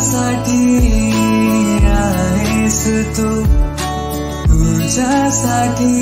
माझ्यासाठी आहेस तू. तुझ्यासाठी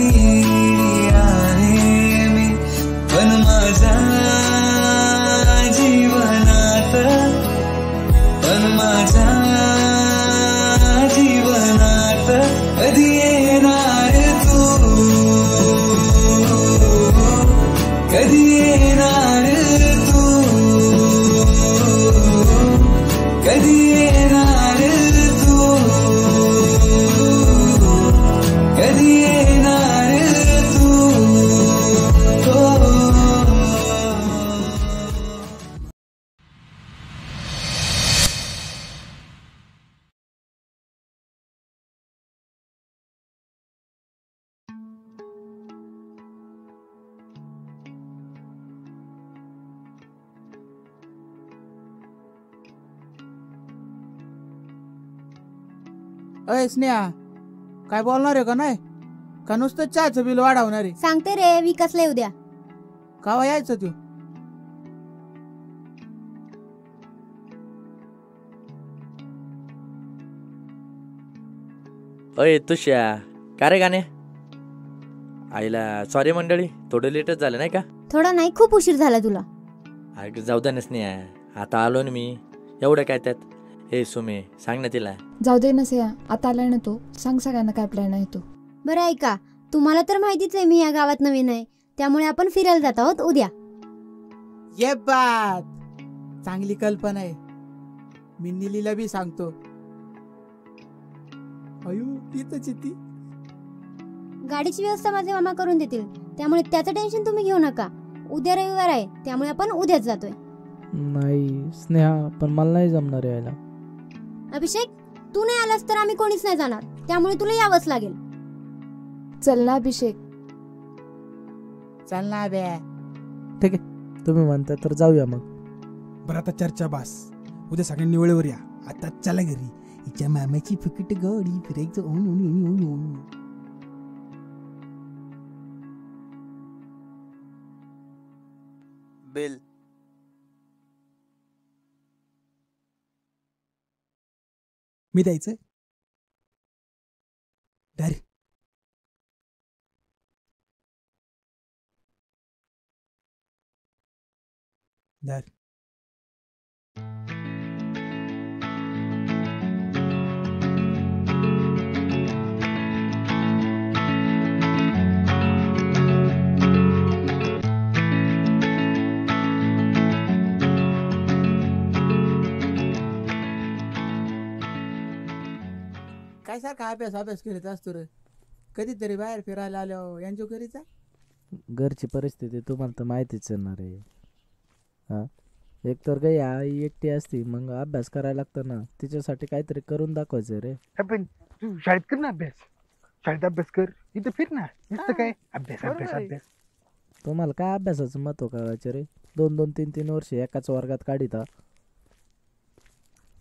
स्नेहा काय बोलणार आहे का नाही? का नुसतं चहाचं बिल वाढवणार आहे? सांगते रे विकासला येऊ द्या कावा यायचं तू? अय तुष्या. का रे गाणे? आईला सॉरी मंडळी थोडं लेटच झालं नाही का? थोडा नाही खूप उशीर झाला तुला. अगं जाऊ द्या नाही आता आलो ना मी. एवढं काय त्यात? हे सुमे सांग ना तिला. जाऊ दे ना सेया आता आलाय ना तो. सांग सगळ्यांना काय प्लॅन आहे तो. बरं ऐका. तुम्हाला तर माहितीच आहे मी या गावात नवीन आहे. त्यामुळे आपण फिरायला जात आहोत उद्या. ये बात! चांगली कल्पना आहे. मी निलीला बी सांगतो. अयो तिथंच ती गाडीची व्यवस्था माझे मामा करून देतील. त्यामुळे त्याचं टेन्शन तुम्ही घेऊ नका. उद्या रविवार आहे त्यामुळे आपण उद्याच जातोय. नाही स्नेहा पण मला नाही जमणार यायला. अभिषेक तू नाही आलास तर आम्ही कोणीच नाही जाणार. त्यामुळे तुला यावंच लागेल. चल ना अभिषेक. चल ना बे तुम्ही म्हणता तर जाऊया मग. बरं आता चर्चा बास. उद्या सगळ्यांनी वेळेवर या. आता चला घरी. हिच्या मामाची फुकट गाडी फिरायचं. ओन, ओन, ओन, ओन, ओन. बिल. मी द्यायचं धर धर काय सारखा अभ्यास अभ्यास करीत असतो रे. कधीतरी बाहेर फिरायला आलो यांच्या घरीचा घरची परिस्थिती तुम्हाला तर माहितीच येणार आहे हा? एक तर काही आई एकटी असती मग अभ्यास करायला लागतं ना. तिच्यासाठी काहीतरी करून दाखवायचं रे. पण तू शाळेत कर ना अभ्यास. शाळेत अभ्यास कर. इथं फिर ना. नुसतं काय? अभ्यास अभ्यास अभ्यास. तुम्हाला काय अभ्यासाचं महत्त्व कळायचं रे? दोन दोन तीन तीन वर्ष एकाच वर्गात काढिता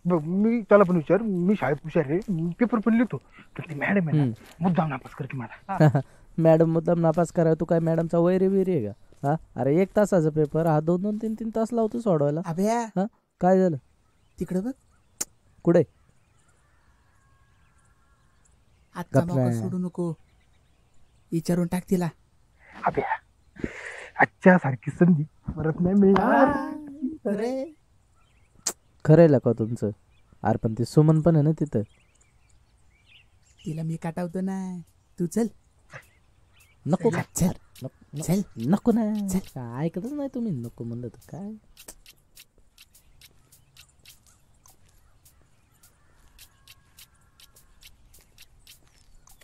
बघ मी त्याला पण विचार मी शाळेत हुशार रे पेपर पण लिहितो. तर ती मॅडम आहे ना. मुद्दाम नापास करते मला. मॅडम मुद्दाम नापास करा तू काय मॅडमचा वैरी विरी आहे का? हा? अरे एक तासाचा पेपर हा दोन दोन तीन तीन तास लावतो सोडवायला. अभ्या काय झालं? तिकडे बघ. कुठे? गप्प नाही. सोडू नको. विचारून टाक तिला. अभ्या आजच्या सारखी संधी परत नाही मिळणार. अरे. खरं का तुमचं? अरे पण ते सुमन पण आहे ना तिथं. तिला मी काटावतो ना. तू चल. नको. चल, का? चल. नको- चल. नको ना. चल. काय ऐकतच नाही तुम्ही. नको म्हणलं तर काय?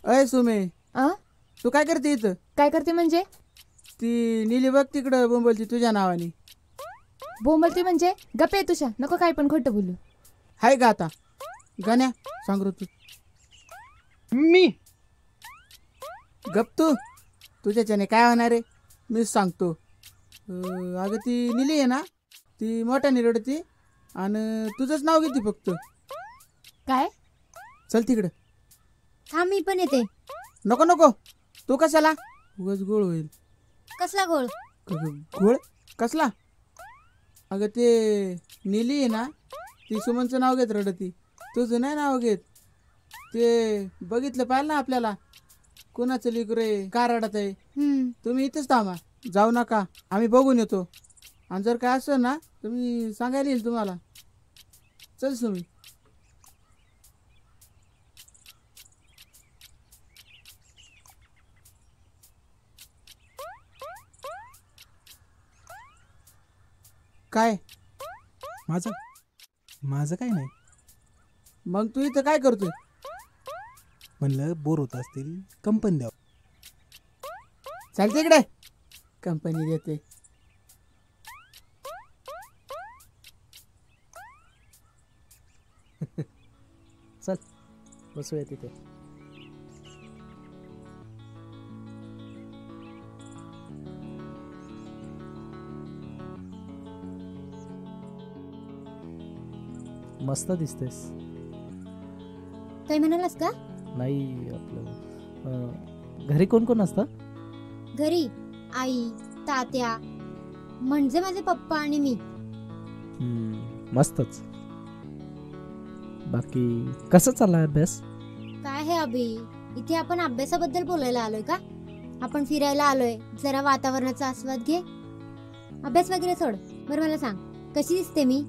अय सुमे. आ? तू काय करते इथं? काय करते म्हणजे? ती निली बघ तिकडं बोंबलती तुझ्या नावाने. बोंबलती म्हणजे? गप्पे तुझ्या. नको काय पण खोटं बोलू. हाय का आता. गाण्या सांग रे तू मी? गप तू. तुझ्याच्याने काय होणार आहे? मीच सांगतो. अं, अगं ती निली आहे ना? ती मोठ्याने रडती आणि तुझंच नाव घेते फक्त. काय? चल तिकडं. थांब मी पण येते. नको नको. तू कशाला? उगाच गोळ होईल. कसला गोळ? क- गोळ? कसला? अगं ते निली आहे ना ती सुमनचं नाव घेत रडती. तुझं नाही नाव घेत. ते बघितलं पाहिलं ना आपल्याला? कुणाचं लिकरू आहे का रडत आहे? हम्म, तुम्ही इथंच थांबा. जाऊ नका. आम्ही बघून येतो. आणि जर काय असं ना तुम्ही सांगायला येईल तुम्हाला. चल तुम्ही काय? माझं? माझं काय नाही. मग तू इथं काय करतोय? म्हणलं बोर होत असतील कंपनी द्यावं. चालते इकडे. कंपनी देते. चल बसूया तिथे. मस्त दिसतेस. काही म्हणालास का? नाही आपलं अं, घरी कोण कोण असतं? घरी आई तात्या म्हणजे माझे पप्पा आणि मी. हम्म, मस्तच. बाकी कसं चाललाय अभ्यास? काय हे अभि? इथे आपण अभ्यासाबद्दल बोलायला आलोय का? आपण फिरायला आलोय. जरा वातावरणाचा आस्वाद घे. अभ्यास वगैरे सोड. बरं मला सांग. कशी दिसते मी?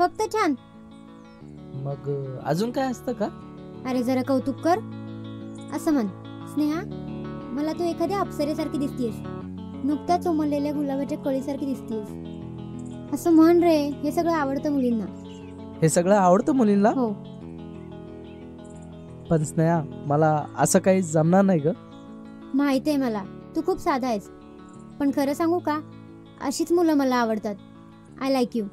फक्त छान. मग अजून काय असतं का? अरे जरा कौतुक कर. असं म्हण. स्नेहा मला तू एखाद्या अप्सरेसारखी दिसतीयस. नुकत्याच उमललेल्या गुलाबाच्या कळीसारखी दिसतीयस. असं म्हण रे हे सगळं आवडतं मुलींना. हे सगळं आवडतं मुलींना? हो. पण स्नेहा मला असं काही जमणार नाही ग. माहिती आहे मला. तू खूप साधा आहेस. पण खरं सांगू का? अशीच मुलं मला आवडतात. आय लाईक यू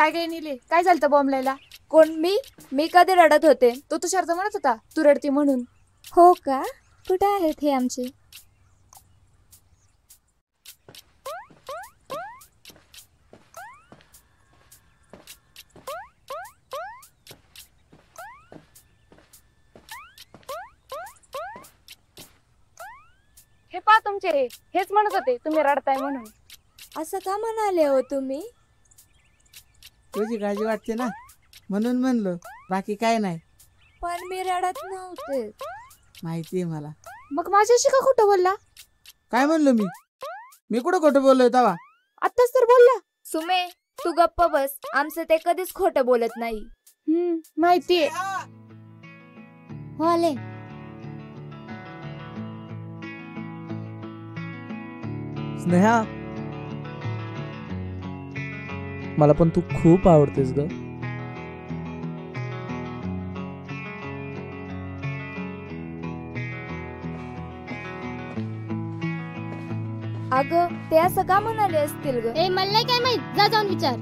काय काय निले? काय झालं बॉम्बलायला कोण? मी? मी कधी रडत होते? तो तुषार तर म्हणत होता तू रडती म्हणून. हो का? कुठे आहेत हे आमचे? हे पा तुमचे हेच म्हणत होते तुम्ही रडताय म्हणून. असं का म्हणाले हो तुम्ही? तुझी काळजी वाटते ना? म्हणून म्हणलो बाकी काय नाही. पण मी रडत नव्हते. माहिती आहे मला. मग माझ्याशी का खोटं बोलला? काय म्हणलो मी? मी कुठं खोटं बोललोय तवा? आत्ताच तर बोलला. सुमे तू गप्प बस. आमचं ते कधीच खोटं बोलत नाही. हम्म माहितीये. हो आले. स्नेहा मला पण तू खूप आवडतेस ग. अगं ते असं का म्हणाले असतील ग? ए मला नाही काय माहीत. जा जाऊन विचार.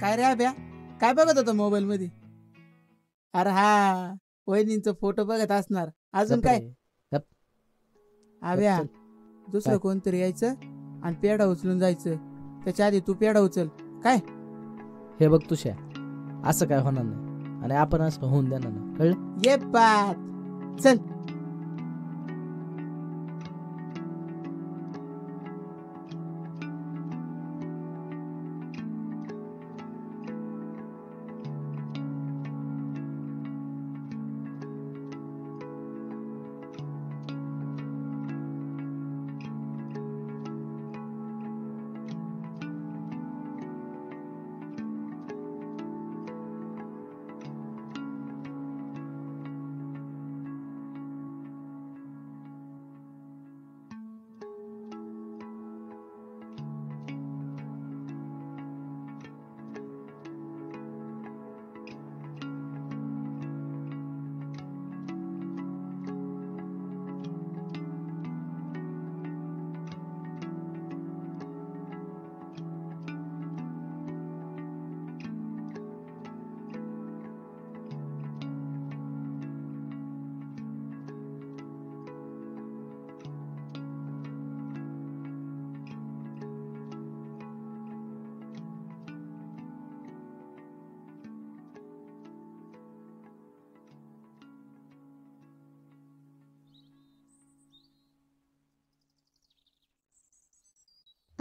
काय रे अभ्या काय बघत होता मोबाईल मध्ये? अरे हा वहिनींचा फोटो बघत असणार. अजून काय. अभ्या. दुसरं काय? कोणतरी यायचं आणि पेढा उचलून जायचं. त्याच्या आधी तू पेढा उचल. हे बघ तुझ्या असं काय होणार नाही. आणि आपण असं होऊन देणार नाही. कळलं? ये बात. चल.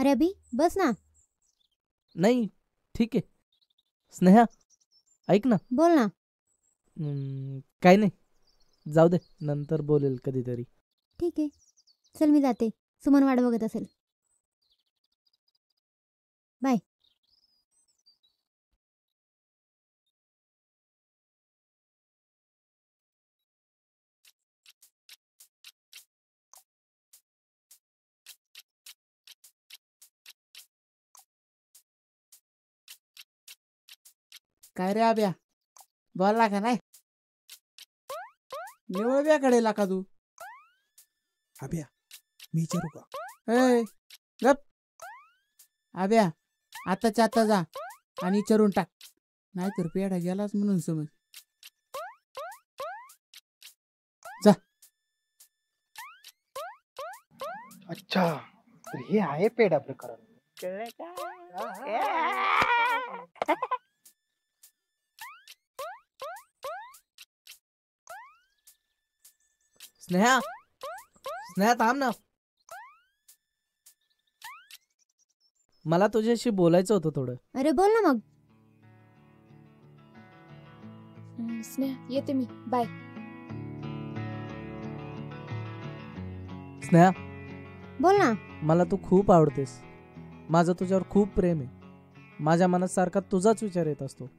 अरे अभि बस ना। नाही ठीक आहे स्नेहा ऐक ना। बोल ना। हम्म, काय नाही। जाऊ दे नंतर बोलेल कधीतरी। ठीक आहे चल मी जाते। सुमन वाट बघत असेल। काय रे अभ्या बोलला का नाही. निवळ ब्याकडे का तू. अभ्या मी विचारू का? ए गप. अभ्या आताच्या आता जा आणि विचारून टाक. नाहीतर पेढा गेलाच म्हणून समज. अच्छा तर हे आहे पेढा प्रकरण. स्नेहा स्नेहा थांब ना. मला तुझ्याशी बोलायचं होतं थोडं. अरे बोल ना मग. हम्म, स्नेहा येते मी. बाय. स्नेहा. बोल ना. मला तू खूप आवडतेस. माझं तुझ्यावर खूप प्रेम आहे. माझ्या मनात सारखा तुझाच विचार येत असतो.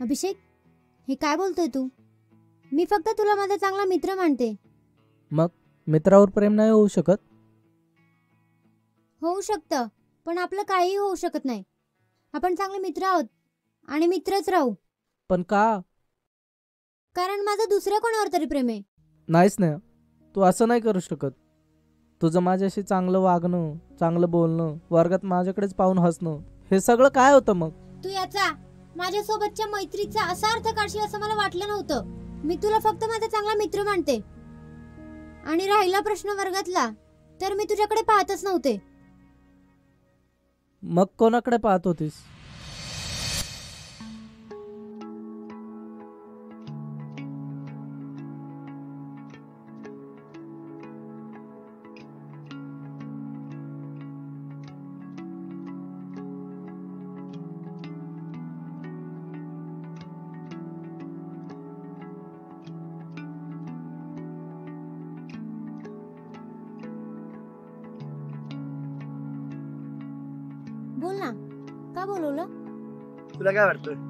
अभिषेक हे काय बोलतोय तू? मी फक्त तुला माझा चांगला मित्र मानते. मित्रावर प्रेम नाही होऊ शकत? होऊ शकतं पण आपलं काहीही होऊ शकत नाही. आपण चांगले मित्र आहोत आणि मित्रच राहू. पण का? कारण माझं दुसऱ्या कोणावर तरी प्रेम आहे. नाहीच नाही तू असं नाही करू शकत. तुझं माझ्याशी चांगलं वागणं चांगलं बोलणं वर्गात माझ्याकडेच पाहून हसणं हे सगळं काय होतं मग? तू याचा माझ्यासोबतच्या मैत्रीचा असा अर्थ काढशील असं मला वाटलं नव्हतं. मी तुला फक्त माझा चांगला मित्र मानते. आणि राहिला प्रश्न वर्गातला तर मी तुझ्याकडे पाहतच नव्हते. मग कोणाकडे पाहत होतीस? बोलवलं? तुला काय वाटतं?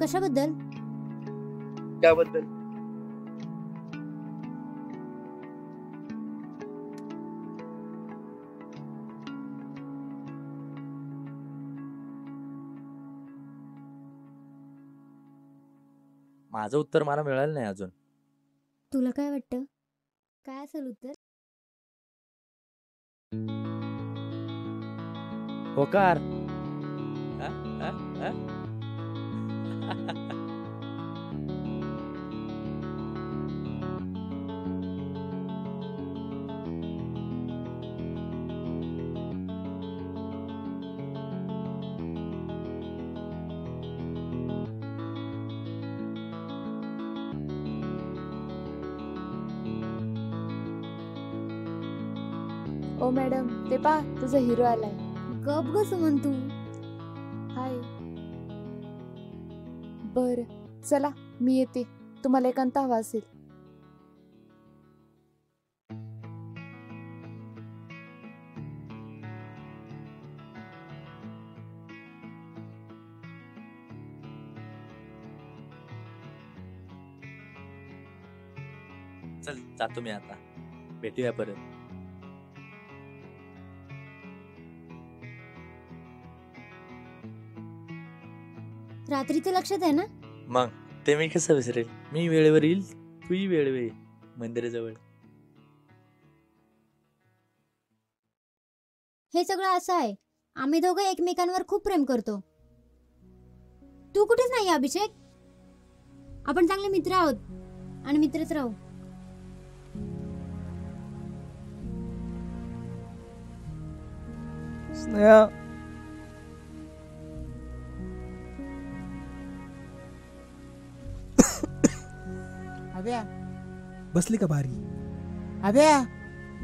कशाबद्दल? त्याबद्दल. माझं उत्तर मला मिळालं नाही अजून. तुला काय वाटतं? काय असेल उत्तर? होकार? ओ मॅडम ते पा तुझा हिरो आलाय. गप ग सुमन तू. बर चला मी येते. तुम्हाला एकांत हवा असेल. चल जातो मी आता. भेटूया परत. रात्रीचं लक्षात आहे ना? मग ते मी कसं विसरेल? मी वेळेवर येईल तूही वेळेवर ये मंदिराजवळ. हे सगळं असं आहे. आम्ही दोघं एकमेकांवर खूप प्रेम करतो. तू कुठेच नाही अभिषेक? आपण चांगले मित्र आहोत आणि मित्रच राहू. स्नेहा अभ्या. बसली का भारी अभ्या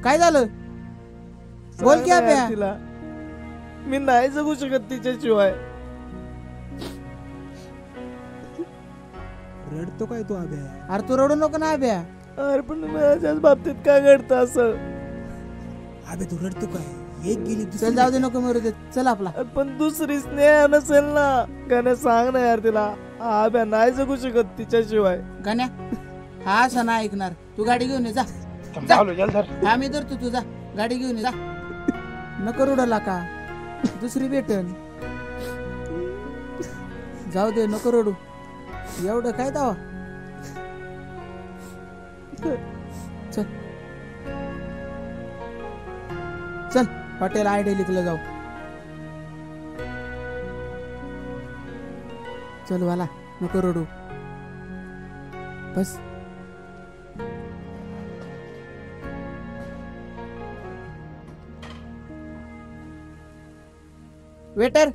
काय झालं? बोल की सांग ना यार अभ्या तिला मी नाही जगू शकत तिच्याशिवाय. रडतो काय तू अभ्या? अरे तू रडू नको ना अभ्या. अरे पण माझ्याच बाबतीत का घडतं असं? अबे तू रडतो काय? एक गेली चल दुसरी जाऊ दे नको मरू दे चल आपला. अरे पण दुसरी स्नेहा नसेल ना. गाणे सांग ना यार तिला. बॅ नाही जगू शकत तिच्याशिवाय. गाण्या हा असं ना ऐकणार. तू गाडी घेऊन ये जा. हा मी धरतो तुझा. गाडी घेऊन ये जा. नको रुडाला का दुसरी भेटन. जाऊ दे नको रडू. एवढं काय दावा? चल. चल हॉटेल आय डेलीतला जाऊ. चल वाला नको रडू. बस. वेटर.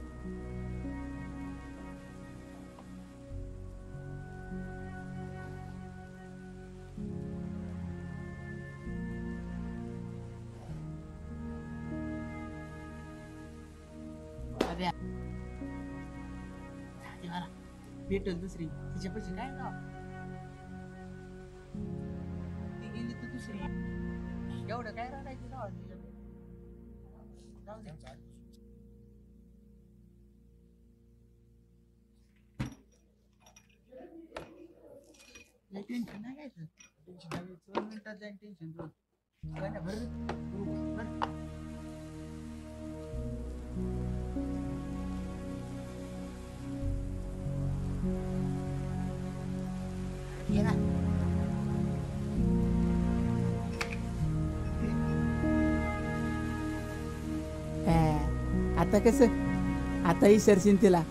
भेटल दुसरी. तिच्या पैसे काय नाव? ती गेली तर दुसरी. एवढं काय रडायचं नाव? जाऊ दे. लय टेन्शन नाही घ्यायचं टेन्शन दोन मिनिटात जाईन टेन्शन दोन गाण्या भर भर. ये ना. आता कसं? आता विसरशील तिला.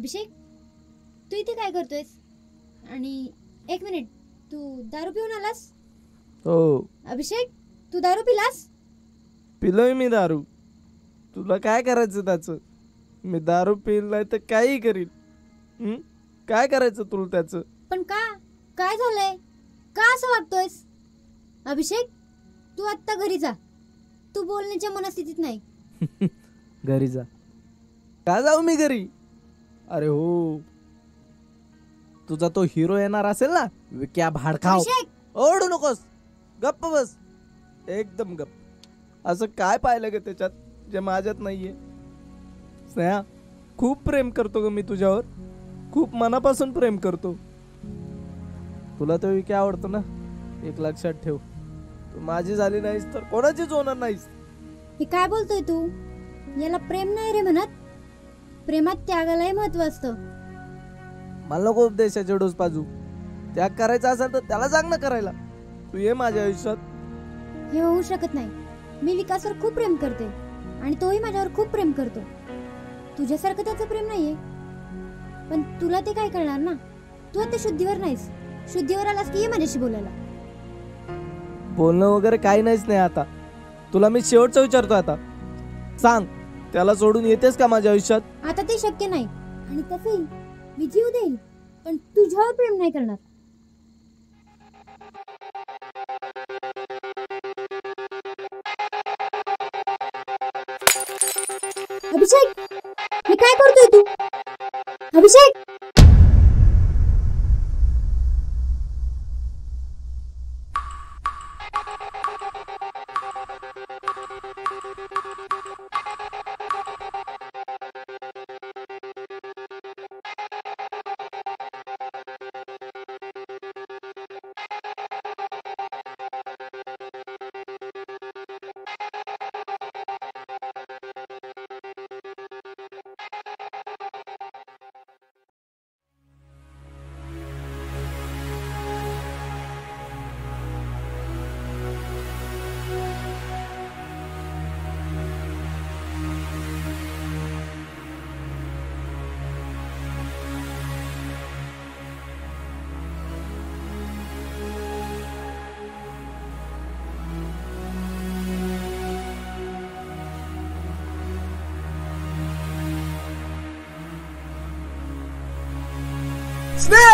अभिषेक तू इथे काय करतोयस? आणि एक मिनिट तू दारू पिऊन आलास? हो. अभिषेक तू दारू पिलास? पिलोय मी दारू. तुला काय करायचं त्याचं? मी दारू पिल नाही तर काही करील हं? काय करायचं तुला त्याचं? पण का? काय झालंय? का असं वागतोयस? अभिषेक तू आत्ता घरी जा. तू बोलण्याच्या मनस्थितीत नाही. घरी जा. का जाऊ मी घरी? अरे हो. तुझा तो हिरो येणार असेल ना विक्या भाडखाव. ओरडू नकोस. गप्प बस. एकदम गप असं काय पाहिलं ग त्याच्यात जे माझ्यात नाहीये? स्नेहा खूप प्रेम करतो ग मी तुझ्यावर. खूप मनापासून प्रेम करतो. तुला तो विकी आवडतो ना? एक लक्षात ठेव. तू माझी झाली नाहीस तर कोणाचीच होणार नाहीस. हे काय बोलतोय तू? याला प्रेम नाही रे म्हणत? प्रेमात त्यागालाही महत्त्व असतं. मला नको उपदेशाचे डोस पाजू. त्याग करायचा असेल तर त्याला सांग ना करायला. तू ये माझ्या आयुष्यात. हे होऊ शकत नाही. मी विकासवर खूप प्रेम करते आणि तोही माझ्यावर खूप प्रेम करतो. तुझ्यासारखं त्याचं प्रेम नाहीये. पण तुला ते काय करणार ना? तू आता शुद्धीवर नाहीस. शुद्धीवर आलास की ये माझ्याशी बोलायला. बोलणं वगैरे काही नाहीच नाही आता. तुला मी शेवटचं विचारतो आता. सांग. त्याला सोडून येतेस का माझ्या आयुष्यात? आता ते शक्य नाही. आणि तसे मी जीव देईल पण तुझ्यावर प्रेम नाही करणार. अभिषेक हे काय करतोय तू? अभिषेक! Snap!